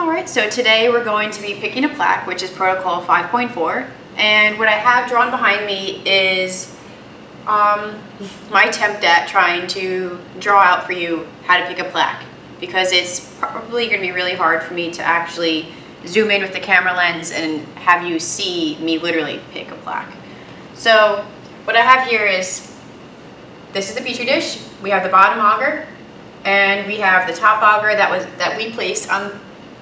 Alright, so today we're going to be picking a plaque, which is protocol 5.4. And what I have drawn behind me is um, my attempt at trying to draw out for you how to pick a plaque. Because it's probably going to be really hard for me to actually zoom in with the camera lens and have you see me literally pick a plaque. So what I have here is, this is the petri dish. We have the bottom agar, and we have the top agar that was that we placed on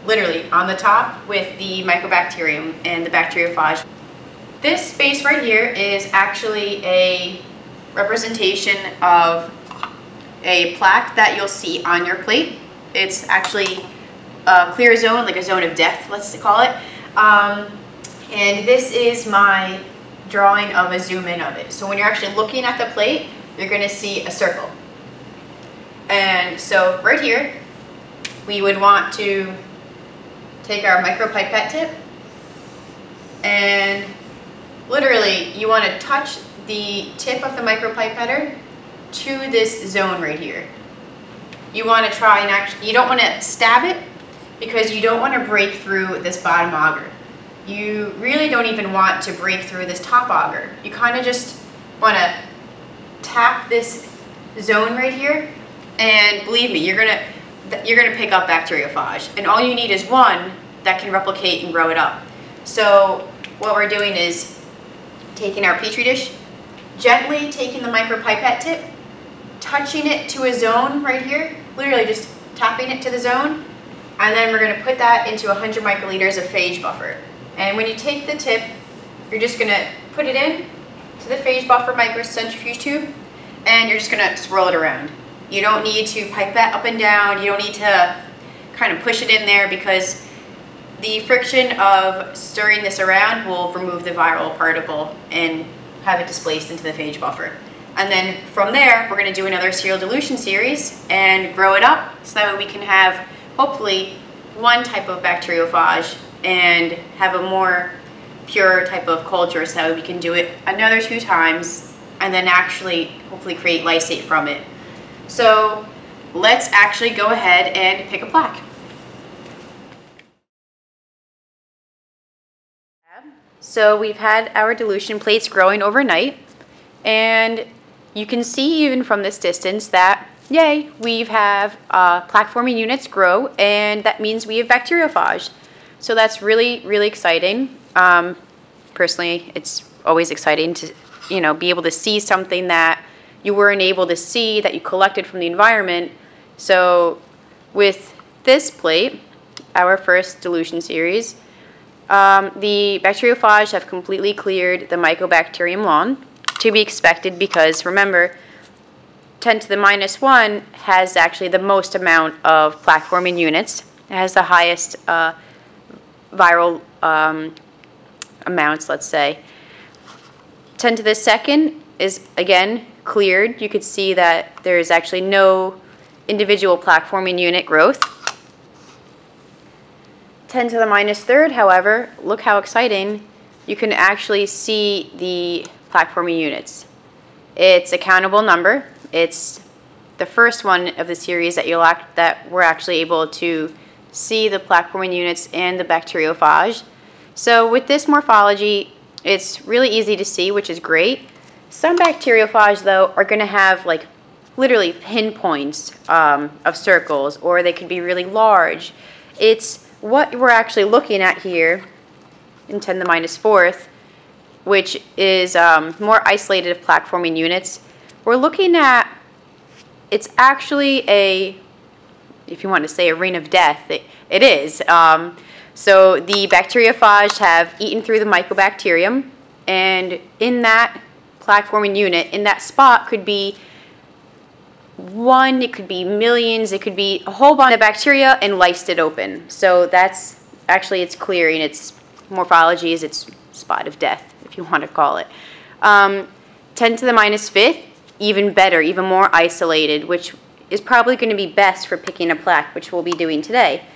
literally on the top with the mycobacterium and the bacteriophage. This space right here is actually a representation of a plaque that you'll see on your plate. It's actually a clear zone, like a zone of death, let's call it. Um, and this is my drawing of a zoom in of it. So when you're actually looking at the plate, you're going to see a circle. And so right here, we would want to take our micropipette tip and literally you want to touch the tip of the micropipetter to this zone right here. You want to try and actually, you don't want to stab it because you don't want to break through this bottom agar. You really don't even want to break through this top agar. You kind of just want to tap this zone right here and believe me, you're going to you're going to pick up bacteriophage. And all you need is one that can replicate and grow it up. So what we're doing is taking our petri dish, gently taking the micropipette tip, touching it to a zone right here, literally just tapping it to the zone, and then we're going to put that into 100 microliters of phage buffer. And when you take the tip, you're just going to put it in to the phage buffer microcentrifuge tube, and you're just going to swirl it around. You don't need to pipette up and down. You don't need to kind of push it in there because the friction of stirring this around will remove the viral particle and have it displaced into the phage buffer. And then from there, we're going to do another serial dilution series and grow it up so that we can have, hopefully, one type of bacteriophage and have a more pure type of culture so we can do it another two times and then actually hopefully create lysate from it. So let's actually go ahead and pick a plaque. So we've had our dilution plates growing overnight and you can see even from this distance that yay we have uh, plaque forming units grow and that means we have bacteriophage. So that's really really exciting. Um, personally it's always exciting to you know be able to see something that you weren't able to see that you collected from the environment. So with this plate, our first dilution series, um, the bacteriophage have completely cleared the Mycobacterium lawn, to be expected because remember, 10 to the minus 1 has actually the most amount of plaque forming units. It has the highest uh, viral um, amounts, let's say. 10 to the second is again cleared, you could see that there is actually no individual plaque forming unit growth. 10 to the minus third, however, look how exciting, you can actually see the plaque forming units. It's a countable number. It's the first one of the series that you'll act, that we're actually able to see the plaque forming units and the bacteriophage. So with this morphology, it's really easy to see, which is great. Some bacteriophage, though, are going to have like literally pinpoints um, of circles, or they could be really large. It's what we're actually looking at here in 10 to the minus fourth, which is um, more isolated of plaque forming units. We're looking at, it's actually a, if you want to say a ring of death, it, it is. Um, so the bacteriophage have eaten through the mycobacterium, and in that plaque forming unit in that spot could be one, it could be millions, it could be a whole bunch of bacteria and lysed it open. So that's actually it's clearing its morphology is its spot of death, if you want to call it. Um, 10 to the minus fifth, even better, even more isolated, which is probably going to be best for picking a plaque, which we'll be doing today.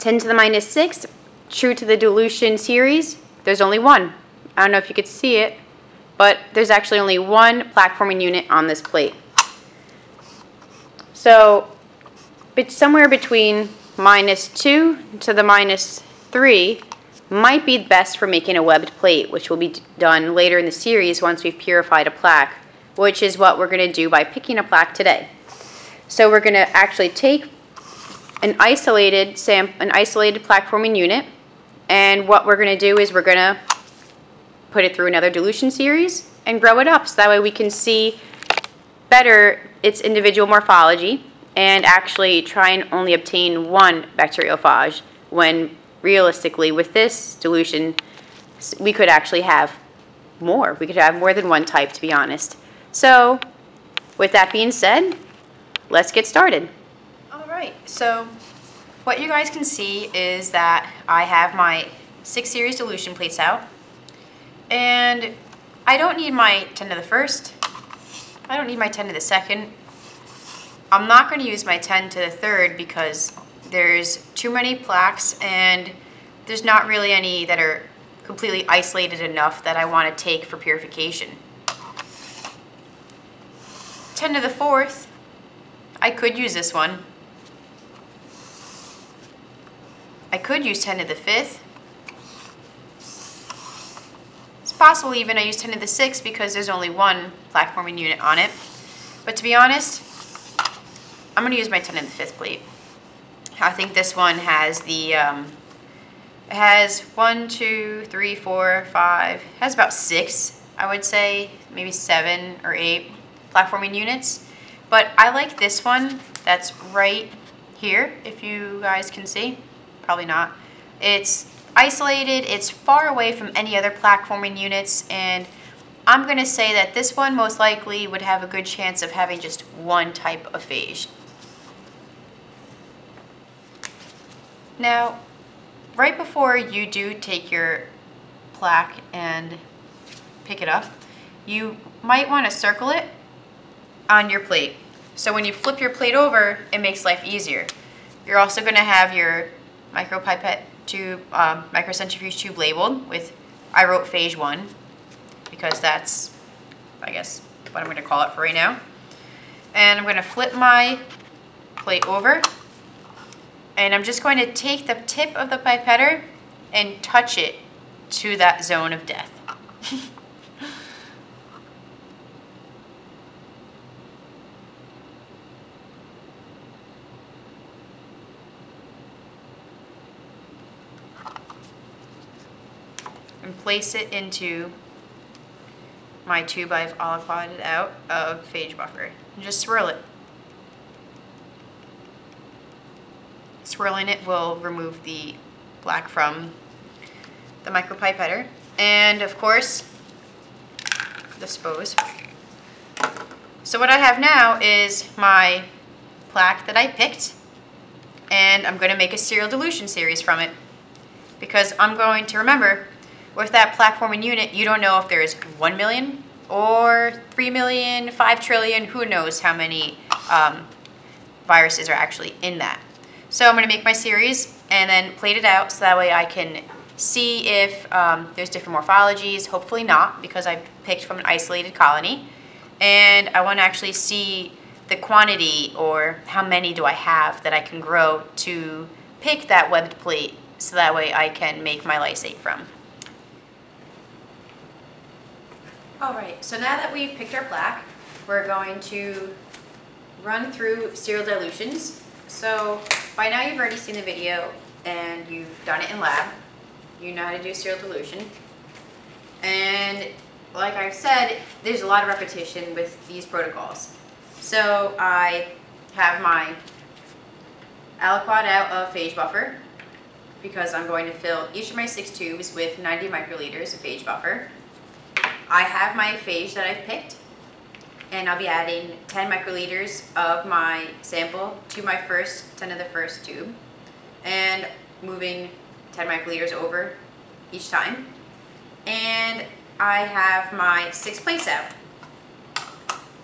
10 to the minus sixth, true to the dilution series, there's only one. I don't know if you could see it, but there's actually only one plaque forming unit on this plate. So somewhere between minus 2 to the minus 3 might be best for making a webbed plate, which will be done later in the series once we've purified a plaque, which is what we're going to do by picking a plaque today. So we're going to actually take an isolated an isolated plaque forming unit, and what we're going to do is we're going to put it through another dilution series and grow it up so that way we can see better its individual morphology and actually try and only obtain one bacteriophage when realistically with this dilution we could actually have more. We could have more than one type to be honest. So with that being said, let's get started. All right, so what you guys can see is that I have my 6 series dilution plates out and I don't need my 10 to the first, I don't need my 10 to the second, I'm not going to use my 10 to the third because there's too many plaques and there's not really any that are completely isolated enough that I want to take for purification. 10 to the fourth, I could use this one. I could use 10 to the fifth. It's possible even I use 10 to the sixth because there's only one plaque forming unit on it. But to be honest, I'm going to use my 10 in the fifth plate. I think this one has the, um, it has one, two, three, four, five, has about six, I would say, maybe seven or eight plaque forming units. But I like this one that's right here, if you guys can see. Probably not. It's isolated, it's far away from any other plaque forming units, and I'm going to say that this one most likely would have a good chance of having just one type of phage. Now, right before you do take your plaque and pick it up, you might want to circle it on your plate. So when you flip your plate over, it makes life easier. You're also going to have your micropipette tube, um, microcentrifuge tube labeled with, I wrote phage 1 because that's, I guess, what I'm going to call it for right now. And I'm going to flip my plate over and I'm just going to take the tip of the pipetter and touch it to that zone of death. Place it into my tube I've aliquoted out of phage buffer. And just swirl it. swirling it will remove the black from the micropipette. And of course, dispose. So what I have now is my plaque that I picked and I'm going to make a serial dilution series from it because I'm going to remember with that plaque forming unit you don't know if there's 1 million or 3 million, 5 trillion, who knows how many um, viruses are actually in that. So I'm going to make my series and then plate it out so that way I can see if um, there's different morphologies. Hopefully not because I picked from an isolated colony. And I want to actually see the quantity or how many do I have that I can grow to pick that webbed plate so that way I can make my lysate from. Alright, so now that we've picked our plaque, we're going to run through serial dilutions so by now you've already seen the video and you've done it in lab. You know how to do serial dilution. And like I've said, there's a lot of repetition with these protocols. So I have my aliquot out of phage buffer because I'm going to fill each of my six tubes with 90 microliters of phage buffer. I have my phage that I've picked and I'll be adding 10 microliters of my sample to my first 10 of the first tube and moving 10 microliters over each time. And I have my six plates out.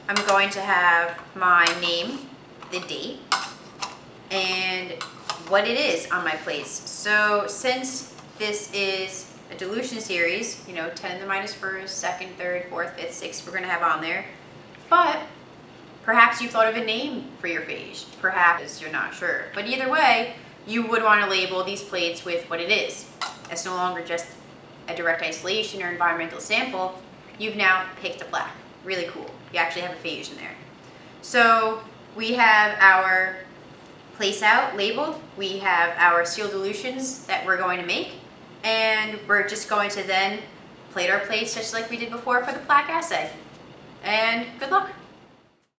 I'm going to have my name, the date, and what it is on my plates. So since this is a dilution series, you know, 10 to the minus first, second, third, fourth, fifth, sixth, we're going to have on there. But perhaps you've thought of a name for your phage. Perhaps you're not sure. But either way, you would want to label these plates with what it is. It's no longer just a direct isolation or environmental sample. You've now picked a plaque. Really cool. You actually have a phage in there. So we have our place out labeled. We have our serial dilutions that we're going to make. And we're just going to then plate our plates just like we did before for the plaque assay. And good luck.